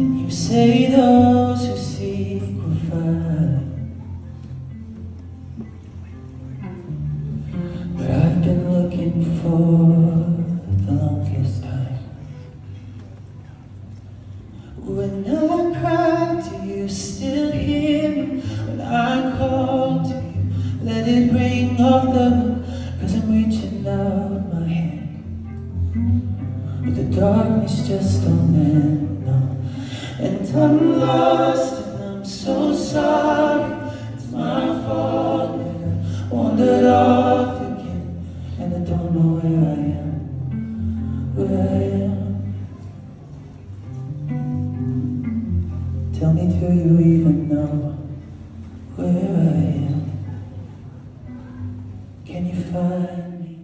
And you say those who seek will find. But I've been looking for the longest time. When I cry, do you still hear me? When I call to you, let it ring off the Cause I'm reaching out my hand. But the darkness just don't. I'm lost and I'm so sorry. It's my fault that I wandered off again. And I don't know where I am. Where I am. Tell me, do you even know where I am? Can you find